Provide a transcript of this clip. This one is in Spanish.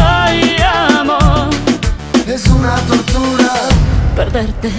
Ay, amor, Es una tortura. perderte.